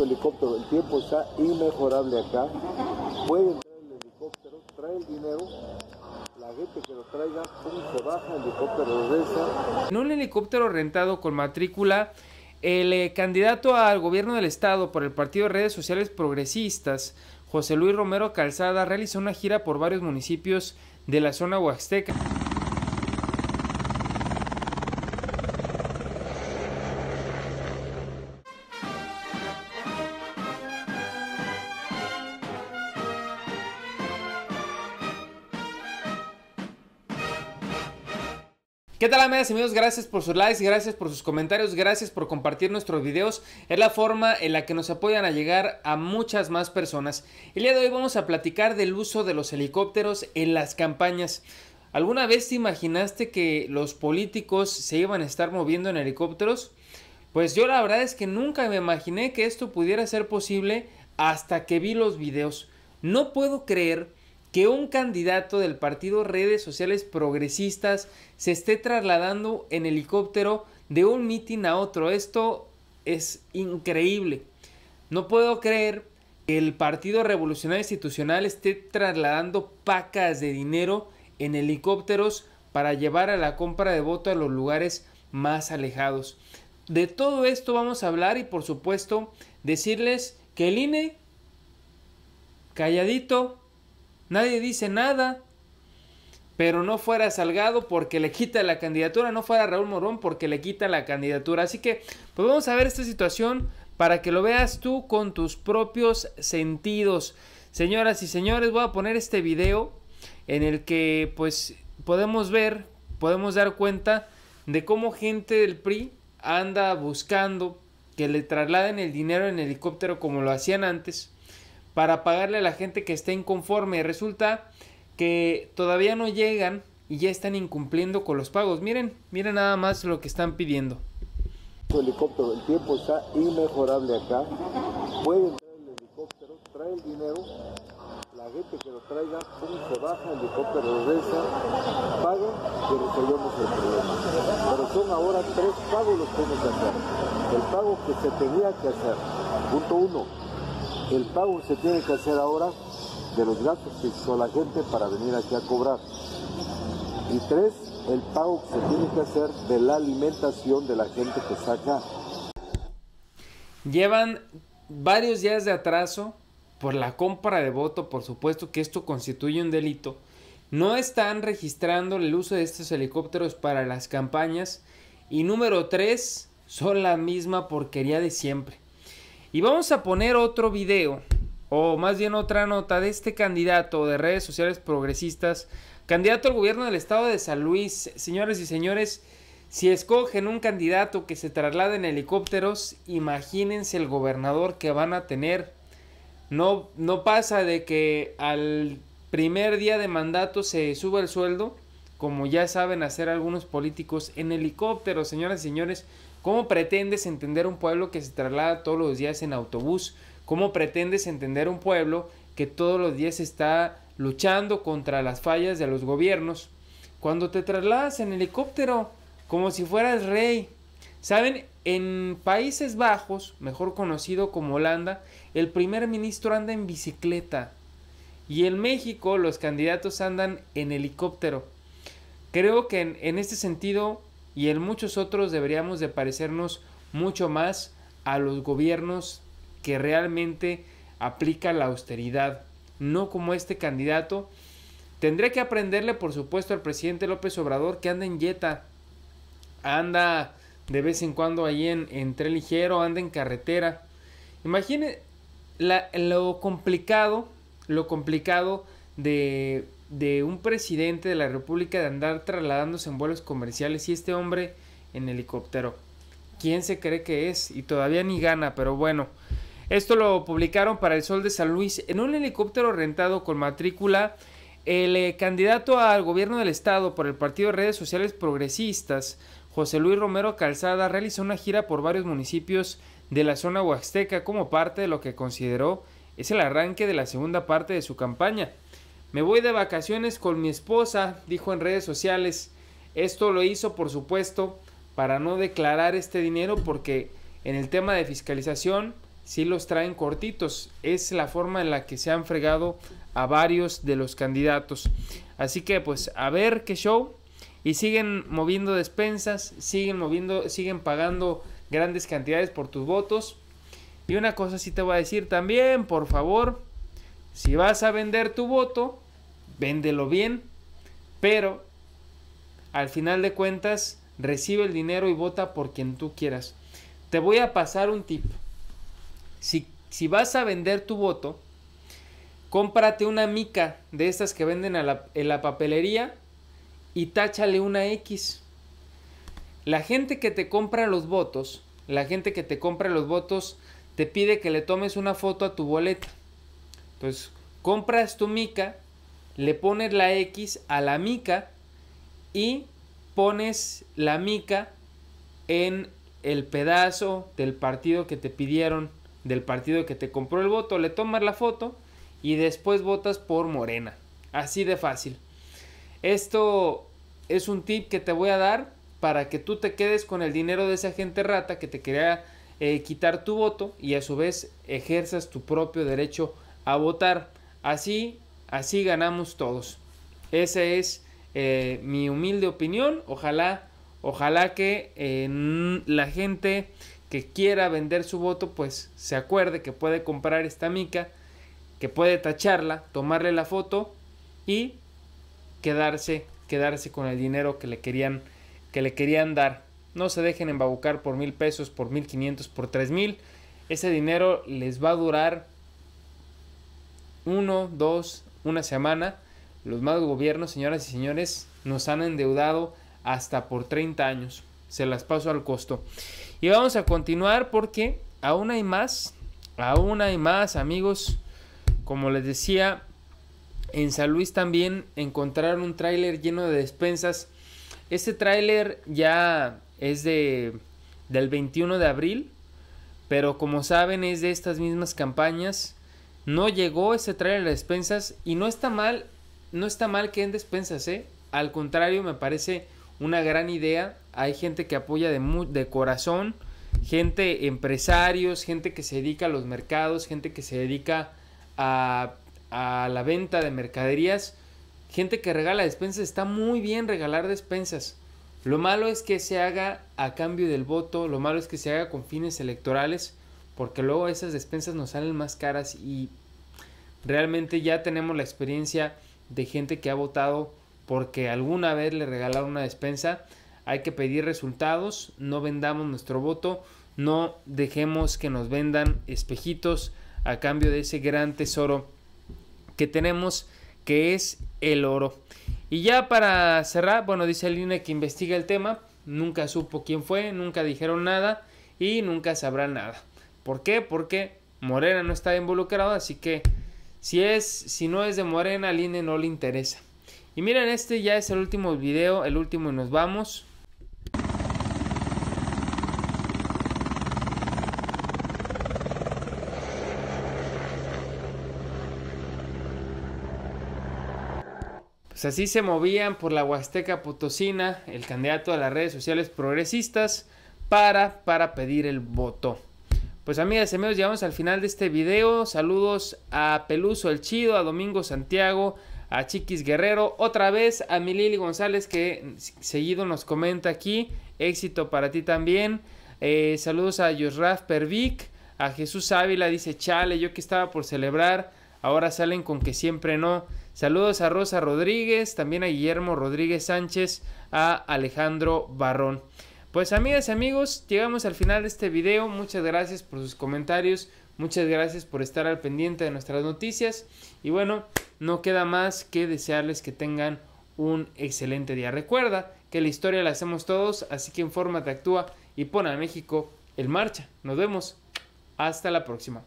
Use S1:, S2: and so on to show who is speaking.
S1: helicóptero, el tiempo está inmejorable acá. Puede entrar el helicóptero, trae el dinero, la gente que lo traiga, pum, se baja, el helicóptero regresa.
S2: En un helicóptero rentado con matrícula, el eh, candidato al gobierno del estado por el Partido de Redes Sociales Progresistas, José Luis Romero Calzada, realizó una gira por varios municipios de la zona huaxteca. ¿Qué tal amigas y amigos? Gracias por sus likes, gracias por sus comentarios, gracias por compartir nuestros videos. Es la forma en la que nos apoyan a llegar a muchas más personas. El día de hoy vamos a platicar del uso de los helicópteros en las campañas. ¿Alguna vez te imaginaste que los políticos se iban a estar moviendo en helicópteros? Pues yo la verdad es que nunca me imaginé que esto pudiera ser posible hasta que vi los videos. No puedo creer que un candidato del partido Redes Sociales Progresistas se esté trasladando en helicóptero de un mitin a otro. Esto es increíble. No puedo creer que el Partido Revolucionario Institucional esté trasladando pacas de dinero en helicópteros para llevar a la compra de voto a los lugares más alejados. De todo esto vamos a hablar y por supuesto decirles que el INE calladito nadie dice nada. Pero no fuera Salgado porque le quita la candidatura, no fuera Raúl Morón porque le quita la candidatura. Así que, pues vamos a ver esta situación para que lo veas tú con tus propios sentidos. Señoras y señores, voy a poner este video en el que pues podemos ver, podemos dar cuenta de cómo gente del PRI anda buscando que le trasladen el dinero en helicóptero como lo hacían antes para pagarle a la gente que está inconforme. Resulta que todavía no llegan y ya están incumpliendo con los pagos. Miren, miren nada más lo que están pidiendo.
S1: El helicóptero, el tiempo está inmejorable acá. Puede entrar el helicóptero, trae el dinero, la gente que lo traiga, pum, se baja, el helicóptero regresa, paga y resolvemos el problema. Pero son ahora tres pagos los que tenemos que hacer. El pago que se tenía que hacer. Punto uno, el pago se tiene que hacer ahora de los gastos que hizo la gente para venir aquí a cobrar. Y tres, el pago se tiene que hacer de la alimentación de la gente que está acá.
S2: Llevan varios días de atraso por la compra de voto, por supuesto que esto constituye un delito. No están registrando el uso de estos helicópteros para las campañas. Y número tres, son la misma porquería de siempre. Y vamos a poner otro video, o más bien otra nota de este candidato de redes sociales progresistas, candidato al gobierno del estado de San Luis. Señores y señores, si escogen un candidato que se traslade en helicópteros, imagínense el gobernador que van a tener. No, no pasa de que al primer día de mandato se suba el sueldo, como ya saben hacer algunos políticos en helicópteros, señoras y señores. ¿Cómo pretendes entender un pueblo que se traslada todos los días en autobús? ¿Cómo pretendes entender un pueblo que todos los días está luchando contra las fallas de los gobiernos? Cuando te trasladas en helicóptero, como si fueras rey. Saben, en Países Bajos, mejor conocido como Holanda, el primer ministro anda en bicicleta. Y en México los candidatos andan en helicóptero. Creo que en, en este sentido y en muchos otros deberíamos de parecernos mucho más a los gobiernos que realmente aplican la austeridad, no como este candidato. Tendré que aprenderle, por supuesto, al presidente López Obrador que anda en yeta, anda de vez en cuando ahí en, en tren ligero, anda en carretera. Imagine lo complicado, lo complicado de de un presidente de la República de andar trasladándose en vuelos comerciales y este hombre en helicóptero. ¿Quién se cree que es? Y todavía ni gana, pero bueno. Esto lo publicaron para el Sol de San Luis en un helicóptero rentado con matrícula. El eh, candidato al gobierno del estado por el Partido de Redes Sociales Progresistas, José Luis Romero Calzada, realizó una gira por varios municipios de la zona huaxteca como parte de lo que consideró es el arranque de la segunda parte de su campaña. Me voy de vacaciones con mi esposa, dijo en redes sociales. Esto lo hizo, por supuesto, para no declarar este dinero porque en el tema de fiscalización si los traen cortitos. Es la forma en la que se han fregado a varios de los candidatos. Así que pues a ver qué show. Y siguen moviendo despensas, siguen moviendo, siguen pagando grandes cantidades por tus votos. Y una cosa sí te voy a decir también, por favor, si vas a vender tu voto, véndelo bien, pero al final de cuentas recibe el dinero y vota por quien tú quieras. Te voy a pasar un tip. Si, si vas a vender tu voto, cómprate una mica de estas que venden en la papelería y táchale una X. La gente que te compra los votos, la gente que te compra los votos, te pide que le tomes una foto a tu boleta. Entonces, compras tu mica, le pones la X a la mica y pones la mica en el pedazo del partido que te pidieron, del partido que te compró el voto, le tomas la foto y después votas por Morena. Así de fácil. Esto es un tip que te voy a dar para que tú te quedes con el dinero de esa gente rata que te quería eh, quitar tu voto y a su vez ejerzas tu propio derecho a votar. Así, así ganamos todos. Esa es eh, mi humilde opinión. Ojalá, ojalá que eh, la gente que quiera vender su voto, pues se acuerde que puede comprar esta mica, que puede tacharla, tomarle la foto y quedarse, quedarse con el dinero que le querían, que le querían dar. No se dejen embabucar por mil pesos, por mil quinientos, por tres mil. Ese dinero les va a durar uno, dos, una semana. Los malos gobiernos, señoras y señores, nos han endeudado hasta por 30 años. Se las paso al costo. Y vamos a continuar porque aún hay más. Aún hay más, amigos. Como les decía, en San Luis también encontraron un tráiler lleno de despensas. Este tráiler ya es de del 21 de abril, pero como saben es de estas mismas campañas. No llegó ese tráiler de despensas y no está mal, no está mal que en despensas, ¿eh? Al contrario, me parece una gran idea. Hay gente que apoya de, de corazón, gente, empresarios, gente que se dedica a los mercados, gente que se dedica a, a la venta de mercaderías, gente que regala despensas. Está muy bien regalar despensas. Lo malo es que se haga a cambio del voto, lo malo es que se haga con fines electorales, porque luego esas despensas nos salen más caras y realmente ya tenemos la experiencia de gente que ha votado porque alguna vez le regalaron una despensa. Hay que pedir resultados, no vendamos nuestro voto, no dejemos que nos vendan espejitos a cambio de ese gran tesoro que tenemos que es el oro. Y ya para cerrar, bueno, dice Lina que investiga el tema, nunca supo quién fue, nunca dijeron nada y nunca sabrá nada. ¿Por qué? Porque Morena no está involucrado, así que si es, si no es de Morena, al INE no le interesa. Y miren, este ya es el último video, el último y nos vamos. Pues así se movían por la Huasteca Potosina el candidato a las redes sociales progresistas para, para pedir el voto. Pues amigas y amigos, llegamos al final de este video. Saludos a Peluso el Chido, a Domingo Santiago, a Chiquis Guerrero, otra vez a Milili González que seguido nos comenta aquí. Éxito para ti también. Eh, saludos a Yosraf Pervic, a Jesús Ávila, dice Chale, yo que estaba por celebrar, ahora salen con que siempre no. Saludos a Rosa Rodríguez, también a Guillermo Rodríguez Sánchez, a Alejandro Barrón. Pues amigas y amigos, llegamos al final de este video. Muchas gracias por sus comentarios. Muchas gracias por estar al pendiente de nuestras noticias. Y bueno, no queda más que desearles que tengan un excelente día. Recuerda que la historia la hacemos todos, así que infórmate, actúa y pon a México en marcha. Nos vemos. Hasta la próxima.